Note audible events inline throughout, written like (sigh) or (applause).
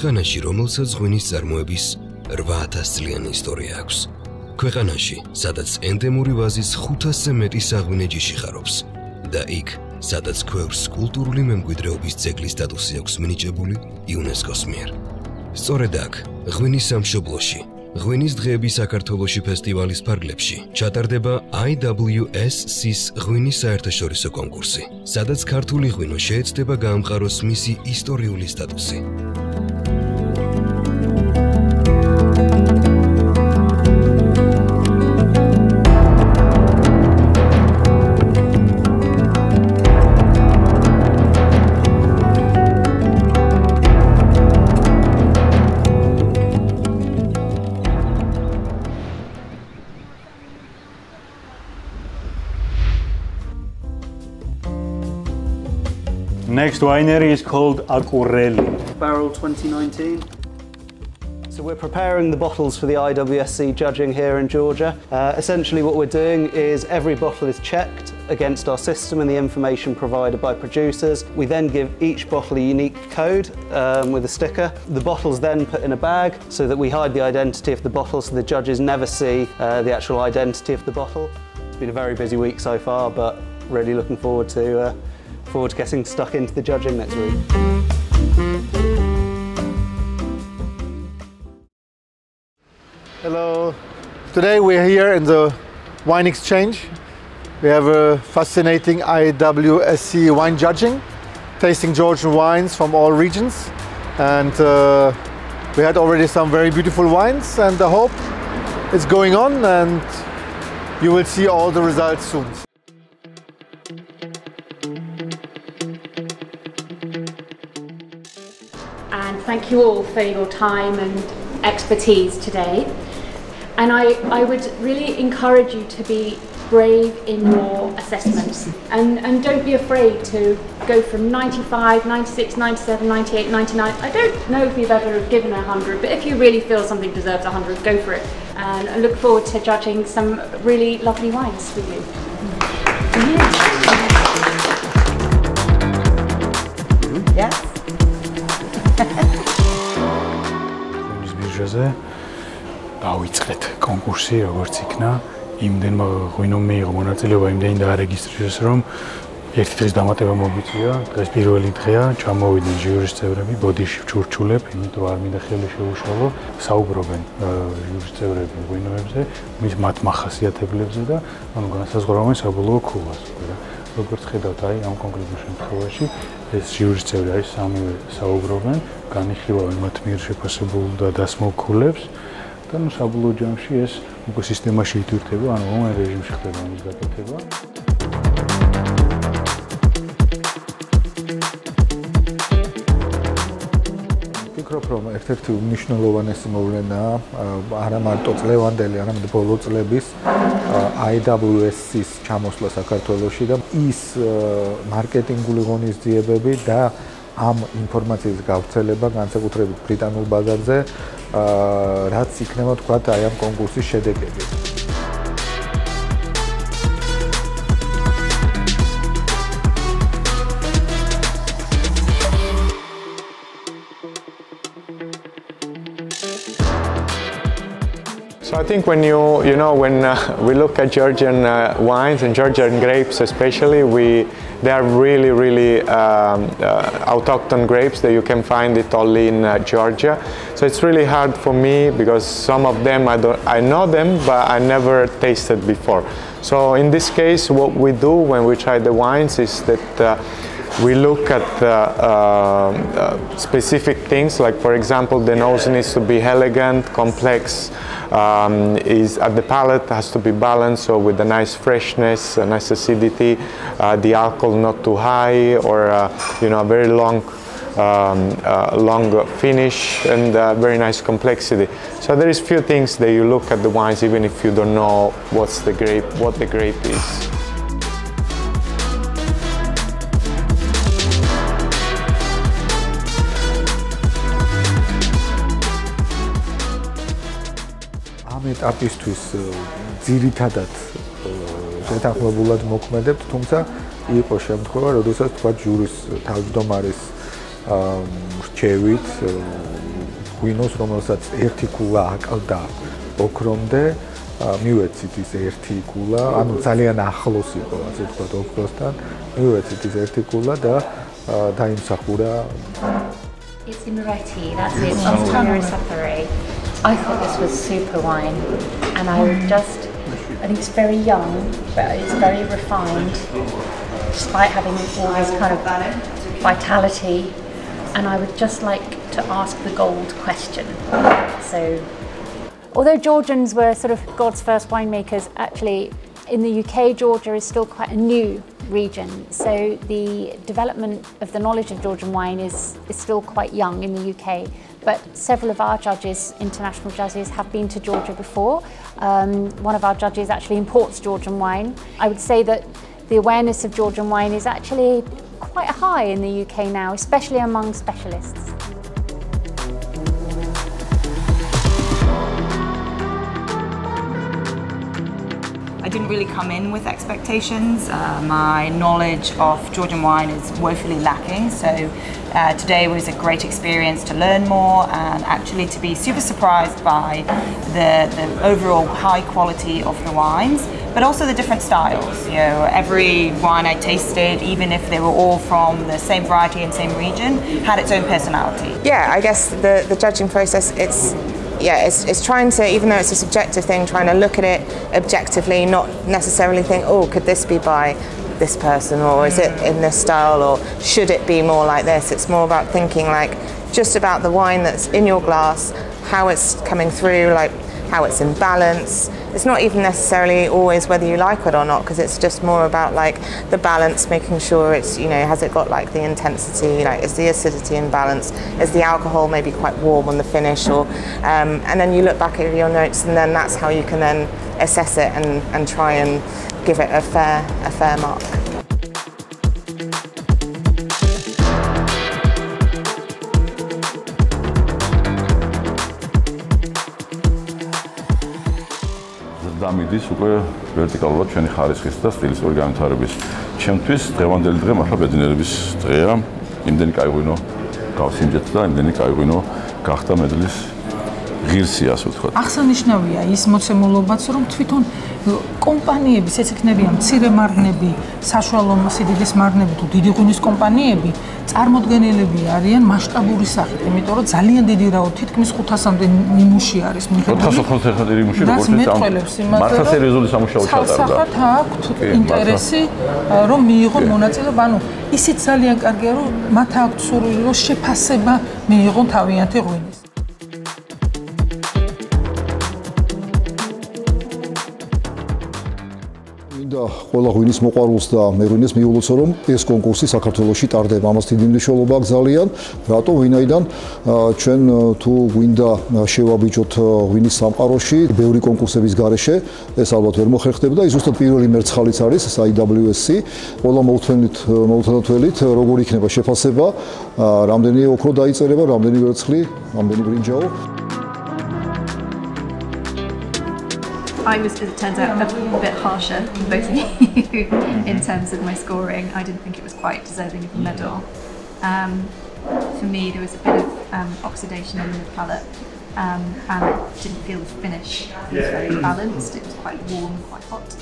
ქვეყანაში, რომელსაც ღვინის წარმოების 8000 წლიანი ისტორია აქვს. ქვეყანაში, სადაც ენდემური ვაზის 500-ზე მეტი საღვინე ჯიში ხარობს და იქ, სადაც ქვევრს კულტურული მემკვიდრეობის ძეგლის სტატუსი აქვს მინიჭებული იუნესკოს მიერ. სწორედ აქ, ღვინის სამშობლოში, ღვინის დღეები საქართველოსი ფესტივალის ფარგლებში ჩატარდება IWSC-ის ღვინის საერთაშორისო კონკურსი, სადაც ქართული ღვინო შეეცდება გაამყაროს მისი ისტორიული სტატუსი. Next winery is called Acurelli. Barrel 2019. So we're preparing the bottles for the IWSC judging here in Georgia. Uh, essentially what we're doing is every bottle is checked against our system and the information provided by producers. We then give each bottle a unique code um, with a sticker. The bottle's then put in a bag so that we hide the identity of the bottle so the judges never see uh, the actual identity of the bottle. It's been a very busy week so far but really looking forward to uh, forward to getting stuck into the judging next week. Hello. Today we're here in the wine exchange. We have a fascinating IWSC wine judging, tasting Georgian wines from all regions. And uh, we had already some very beautiful wines and I hope it's going on and you will see all the results soon. Thank you all for your time and expertise today. And I, I would really encourage you to be brave in your assessments and, and don't be afraid to go from 95, 96, 97, 98, 99. I don't know if you've ever given a 100, but if you really feel something deserves a 100, go for it. And I look forward to judging some really lovely wines for you. ბირჟაზე დავიწყეთ კონკურსი, როგორც იქნა. იმდენმა ღვინო მიიღო მონაწილეობა იმდენი დაარეგისტრირეს, რომ ერთი დღის დამატება მოგვიწია. დღეს პირველი დღეა, ჩამოვიდნენ ჟიურის წევრები, ბოდიში ჩურჩულებ, იმიტომ არ მინდა ხელი შეუშალო, საუბრობენ ჟიურის წევრები ღვინოებზე, მის მათ მახასიათებლებზე და ანუ განსაზღვრავენ საბოლოო ქულას, რა. როგორც ხედავთ, აი ამ კონკრეტულ შემთხვევაში ეს ჟიურის წევრი არის სამივე საუბრობენ, განიხილავენ მათ მიერ შეფასებულ და დასმულ ქულებს და ნუ საბოლოო ჯამში ეს უკვე სისტემაში ითვირთება, ანუ ონლაინ რეჟიმში ხდება ამის გაკეთება. ვფიქრობ, რომ ერთ-ერთი მნიშვნელოვანესი მოვლენაა არა მარტო წლევანდელი, არამედ ბოლო წლების IWSC-ის ჩამოსვლა საქართველოში და ის მარკეტინგული ღონისძიებები და ამ ინფორმაციის გავრცელება განსაკუთრებით ბრიტანულ ბაზარზე, რაც იქნება თქვა აი ამ კონკურსის შედეგები. I think when you you know when uh, (laughs) we look at Georgian uh, wines and Georgian grapes especially, we they are really really um, uh, autochthon grapes that you can find it only in uh, Georgia. So it's really hard for me because some of them I don't I know them but I never tasted before. So in this case, what we do when we try the wines is that uh, we look at uh, uh, specific things like for example the nose needs to be elegant complex um, is at the palate has to be balanced so with a nice freshness a nice acidity uh, the alcohol not too high or uh, you know a very long um, uh, long finish and uh, very nice complexity. So there is few things that you look at the wines even if you don't know what's the grape what the grape is ეტაპისთვის ძირითადად შეთანხმებულად მოქმედებთ, თუმცა იყო შემთხვევა, როდესაც თქვა ჯურის თავმჯდომარის რჩევით ღვინოს, რომელსაც ერთი კულა აკლდა ოქრომდე, მივეცით ის ერთი კულა, ანუ ძალიან ახლოს იყო, ასე ვთქვათ, ოქროსთან. მივეცით ის ერთი კულა და დაიმსახურა. It's in Moretti, that's it, Oscar Sapere. I thought this was super wine, and I just, I think it's very young, but it's very refined, despite having all this kind of vitality. And I would just like to ask the gold question. So, although Georgians were sort of God's first winemakers, actually in the UK, Georgia is still quite a new region. So the development of the knowledge of Georgian wine is, is still quite young in the UK. But several of our judges, international judges, have been to Georgia before. Um, one of our judges actually imports Georgian wine. I would say that the awareness of Georgian wine is actually quite high in the UK now, especially among specialists. Didn't really come in with expectations. Uh, my knowledge of Georgian wine is woefully lacking, so uh, today was a great experience to learn more and actually to be super surprised by the, the overall high quality of the wines, but also the different styles. You know, every wine I tasted, even if they were all from the same variety and same region, had its own personality. Yeah, I guess the, the judging process, it's yeah, it's, it's trying to, even though it's a subjective thing, trying to look at it objectively, not necessarily think, oh, could this be by this person or is it in this style or should it be more like this? It's more about thinking like just about the wine that's in your glass, how it's coming through, like how it's in balance, it's not even necessarily always whether you like it or not because it's just more about like the balance making sure it's you know has it got like the intensity like is the acidity in balance is the alcohol maybe quite warm on the finish or um, and then you look back at your notes and then that's how you can then assess it and, and try and give it a fair a fair mark. დამიდის უკვე ვერტიკალურად ჩვენი ხარისხის და სტილისტური განვითარების. ჩემთვის დღევანდელი დღე მართლა ბედნიერების დღეა. იმდენი кай ღვინო გავსინჯეთ და იმდენი кай ღვინო გახდა მედლის ღირსი ასე ვთქვათ. აღსანიშნავია ის მოცემულობაც, რომ თვითონ კომპანიების ეცექნებიან მცირე მარნები, საშუალო სიდიდის მარნები თუ დიდი ღვინის კომპანიები წარმოდგენილები არიან მასშტაბური სახით, იმიტომ რომ ძალიან დიდი რაო თითქმის 500-მდე ნიმუში არის მიღებული. 491 ნიმუში როგორც ეს ამ მართლა სერიოზული სამუშაო ჩატარდა. სახათ აქვთ ინტერესი რომ მიიღონ მონაწილეობა, ანუ ისიც ძალიან კარგია რომ მათ აქვთ სურვილი რომ შეფასება მიიღონ თავიანთი ღვინის. ყველა ღვინის მოყვარულს და მეღვინეს მიულოცო რომ ეს კონკურსი საქართველოსში ტარდება. ამას დიდი მნიშვნელობა აქვს ძალიან. რატო ვინაიდან ჩვენ თუ გვინდა შევაბიჯოთ ღვინის სამყაროში, ბევრი კონკურსების გარეშე, ეს ალბათ ვერ მოხერხდება და ის ზუსტად პირველი მერცხალიც არის IWSC. ყველა მოუთმენით მოუთმენით როგორ იქნება შეფასება, რამდენი ოქრო დაიწერება, რამდენი ვერცხლი, რამდენი ბრინჯაო. I was, as it turns out, a bit harsher than both of you (laughs) in terms of my scoring. I didn't think it was quite deserving of a medal. Um, for me, there was a bit of um, oxidation in the palate, um, and I didn't feel the finish It was very balanced. It was quite warm, quite hot.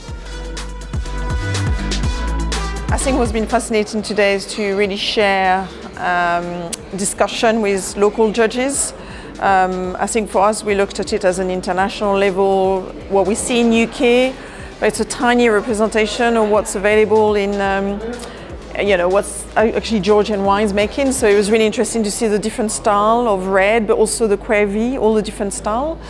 I think what's been fascinating today is to really share um, discussion with local judges um, I think for us, we looked at it as an international level. What we see in UK, but it's a tiny representation of what's available in, um, you know, what's actually Georgian wines making. So it was really interesting to see the different style of red, but also the Qvevri, all the different style.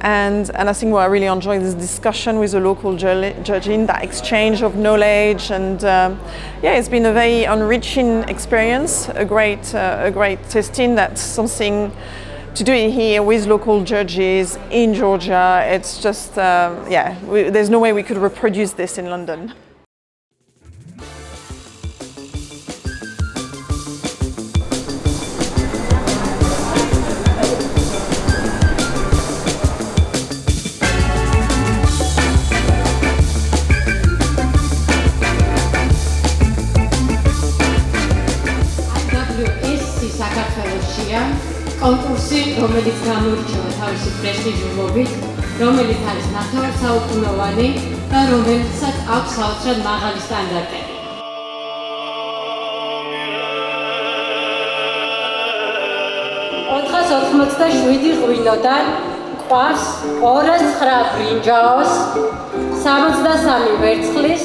And, and I think what I really enjoyed this discussion with the local judging, that exchange of knowledge, and um, yeah, it's been a very enriching experience, a great, uh, a great testing. That's something to do it here with local judges in Georgia, it's just, um, yeah, we, there's no way we could reproduce this in London. რომელიც გამოირჩევა თავისი პრესტიჟულობით, რომელიც არის ნახევარსაუკუნოვანი და რომელსაც აქვს საოცრად მაღალი სტანდარტები. 487 ღვინოდან ყვავს 209 ბრინჯაოს, 63 ვერცხლის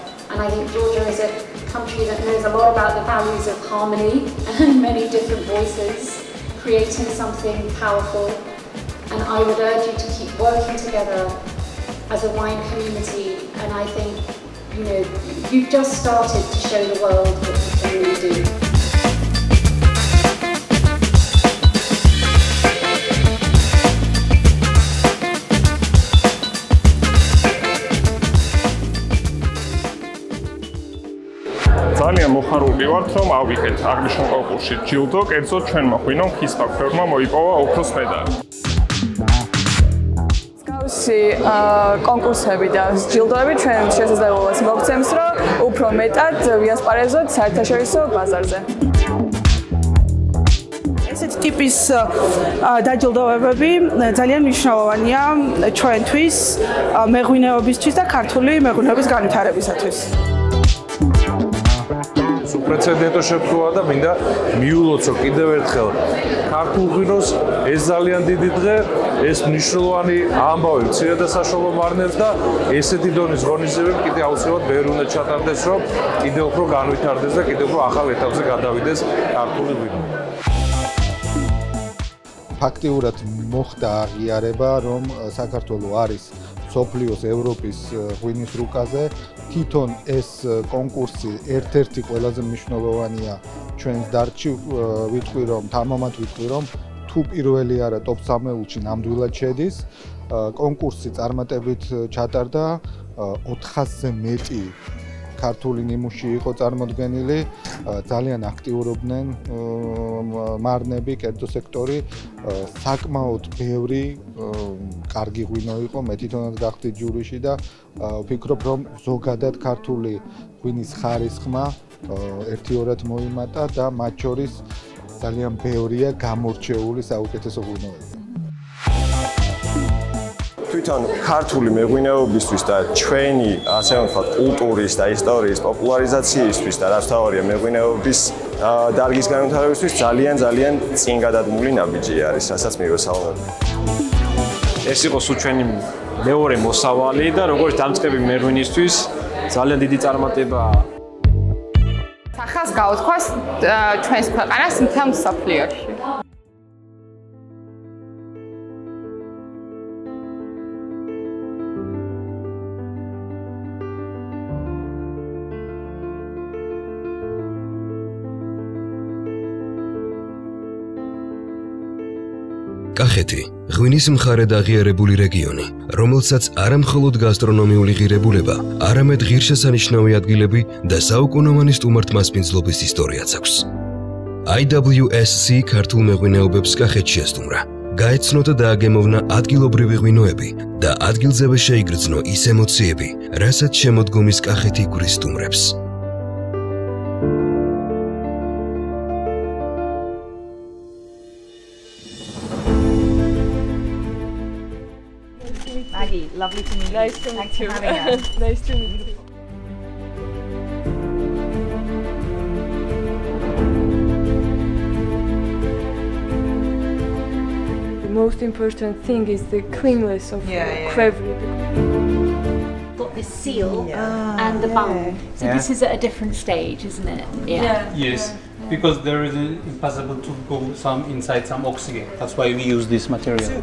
And I think Georgia is a country that knows a lot about the values of harmony (laughs) and many different voices, creating something powerful. And I would urge you to keep working together as a wine community. And I think, you know, you've just started to show the world what you can really do. მოხარული ვართ, რომ ავიღეთ აღნიშნულ კონკურსში ჯილდო, კერძოდ ჩვენმა ღვინომ ხისფაქტორმა მოიპოვა ოქროს მედალი. მსგავსი კონკურსები და ჯილდოები ჩვენ შესაძლებლობას მოგცემს, რომ უფრო მეტად ვიასპარეზოთ საერთაშორისო ბაზარზე. ესეთ ტიპის დაჯილდოებები ძალიან მნიშვნელოვანია ჩვენთვის, მეღვინეობისთვის და ქართული მეღვინეობის განვითარებისათვის. უპრეცედენტო შემთხვევა და მინდა მიულოცო კიდევ ერთხელ. ქართულ ღვინოს ეს ძალიან დიდი დღე ეს მნიშვნელოვანი ამბავი მცირე და საშუალო მარნებს და ესეთი დონის ღონისძიებები კიდე აუცილებლად ბევრი უნდა ჩატარდეს რომ კიდე უფრო განვითარდეს და კიდე უფრო ახალ ეტაპზე გადავიდეს ქართული ღვინო ფაქტიურად მოხდა აღიარება რომ საქართველოს არის სოფლიოს ევროპის ღვინის რუკაზე თვითონ ეს კონკურსი ერთ-ერთი ყველაზე მნიშვნელოვანია. ჩვენს დარჩი ვიტყვი რომ თამამად ვიტყვი რომ თუ პირველი არა ტოპ 3-ში ნამდვილად შედის. კონკურსი წარმატებით ჩატარდა 400-ზე მეტი ქართული ნიმუში იყო წარმოდგენილი. ძალიან აქტიურობდნენ მარნები კერძო სექტორი. საკმაოდ ბევრი კარგი ღვინო იყო. მე თვითონაც გახდი ჯურიში და ვფიქრობ რომ ზოგადად ქართული ღვინის ხარისხმა ერთიორად მოიმატა და მათ შორის ძალიან ბევრია გამორჩეული საუკეთესო ღვინოები თვითონ ქართული მეღვინეობისთვის და ჩვენი ასე ვთქვათ კულტურის და ისტორიის პოპულარიზაციისთვის და რაც თავარია მეღვინეობის დარგის განვითარებისთვის ძალიან ძალიან წინ გადადგმული ნაბიჯი არის, რასაც მივესალმები. ეს იყო სულ ჩვენი მეორე მოსავალი და როგორც დამწყები მეღვინისთვის ძალიან დიდი წარმატებაა. სახას გაუთქვას ჩვენს ქვეყანას მთელ მსოფლიოში. კახეთი ღვინის მხარედ აღიარებული რეგიონი, რომელსაც არამხოლოდ გასტრონომიული ღირებულება, არამედ ღირსშესანიშნავი ადგილები და საუკუნოვანი სტუმართმასპინძლობის ისტორიაც აქვს. IWSC ქართულ მეღვინეობებს კახეთში ესტუმრა. გაეცნო და დააგემოვნა ადგილობრივი ღვინოები და ადგილზევე შეიგრძნო ის ემოციები, რასაც შემოდგომის კახეთი გვრის სტუმრებს. Lovely to meet you. Nice to meet you. (laughs) nice to meet you. The most important thing is the cleanliness of yeah, yeah. Got this seal Yeah. Uh, and the bung. So Yeah. this is at a different stage, isn't it? Yeah. Yes, because there is impossible to go some inside some oxygen. That's why we use this material.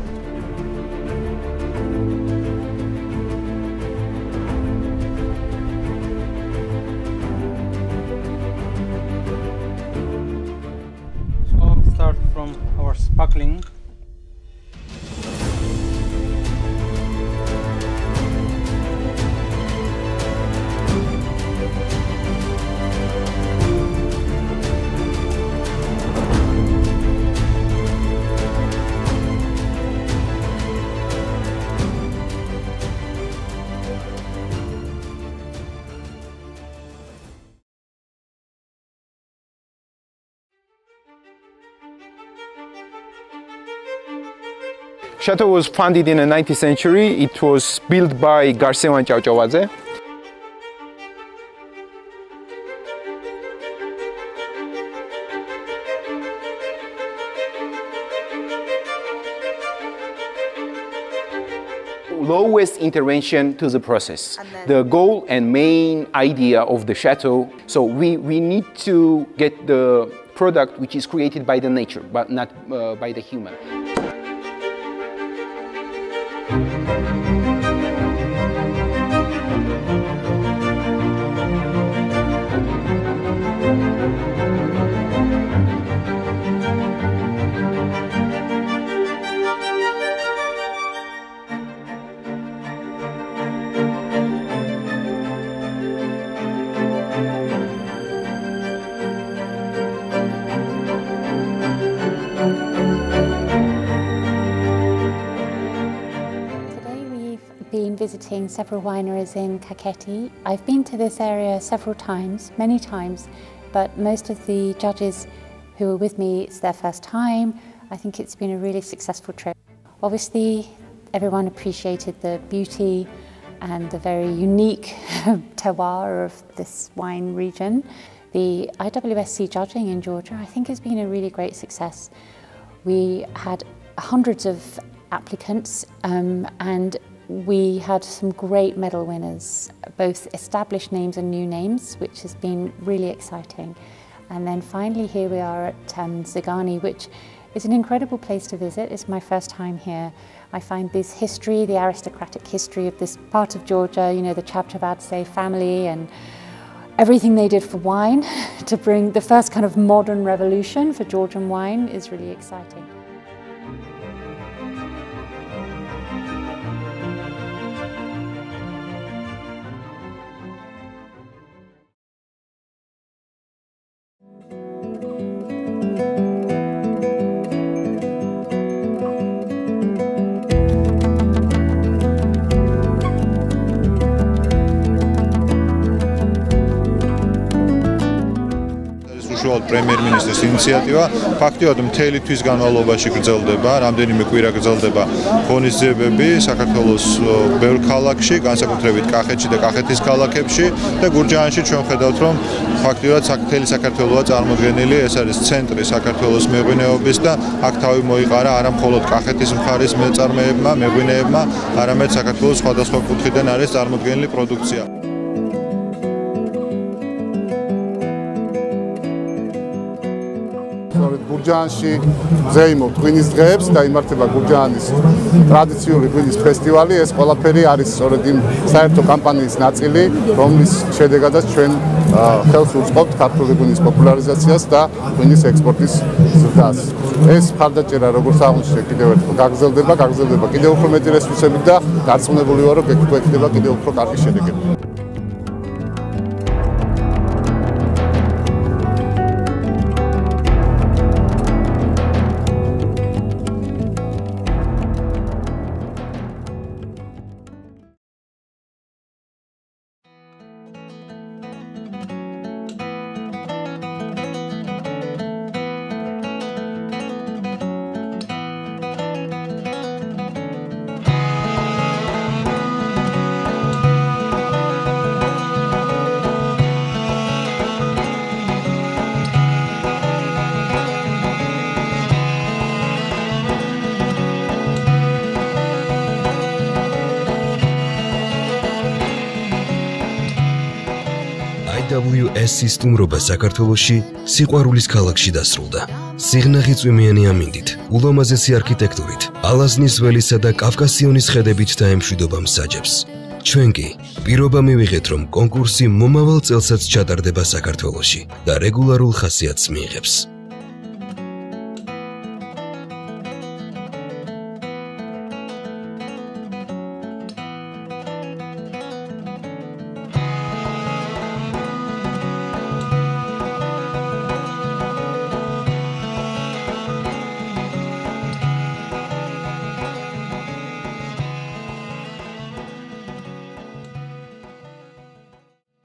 Chateau was founded in the 19th century. It was built by Garsevan Chavchavadze. lowest intervention to the process. The goal and main idea of the chateau. So we, we need to get the product which is created by the nature, but not uh, by the human. Visiting several wineries in Kakheti. I've been to this area several times, many times, but most of the judges who were with me, it's their first time. I think it's been a really successful trip. Obviously, everyone appreciated the beauty and the very unique (laughs) terroir of this wine region. The IWSC judging in Georgia, I think, has been a really great success. We had hundreds of applicants um, and we had some great medal winners, both established names and new names, which has been really exciting. And then finally here we are at um, Zegaani, which is an incredible place to visit. It's my first time here. I find this history, the aristocratic history of this part of Georgia, you know, the Chavchavadze family and everything they did for wine (laughs) to bring the first kind of modern revolution for Georgian wine is really exciting. უშუალოდ პრემიერ-მინისტრის ინიციატივა. ფაქტიურად მთელი თვის განმავლობაში გრძელდება, რამდენიმე კვირა გრძელდება ღონისძიებები საქართველოს ბევრ ქალაქში, განსაკუთრებით კახეთში და კახეთის ქალაქებში და გურჯაანში ჩვენ ხედავთ, რომ ფაქტიურად მთელი საქართველოა წარმოდგენილი, ეს არის ცენტრი საქართველოს მეღვინეობის და აქ თავი მოიყარა არა მხოლოდ კახეთის მხარის მეწარმეებმა, მეღვინეებმა, არამედ საქართველოს სხვადასხვა კუთხიდან არის წარმოდგენილი პროდუქცია. გურჯაანში ზეიმობ ღვინის დღეებს და იმართება გურჯაანის ტრადიციული ღვინის ფესტივალი. ეს ყველაფერი არის სწორედ იმ საერთო კამპანიის ნაწილი, რომლის შედეგადაც ჩვენ ხელს უწყობთ ქართული ღვინის პოპულარიზაციას და ღვინის ექსპორტის ზრდას. ეს მხარდაჭერა როგორც აღმოჩნდა კიდევ ერთხელ გაგრძელდება, გაგრძელდება კიდევ უფრო მეტი რესურსებით და დარწმუნებული ვარ, რომ გექნება კიდევ უფრო კარგი შედეგები. WSC-ის სტუმრობა საქართველოში სიყვარულის ქალაქში დასრულდა. სიღნაღი წვიმიანი ამინდით, ულამაზესი არქიტექტურით, ალაზნის ველისა და კავკასიონის ხედებით დაემშვიდობა მსაჯებს. ჩვენ კი პირობა მივიღეთ, რომ კონკურსი მომავალ წელსაც ჩატარდება საქართველოში და რეგულარულ ხასიათს მიიღებს.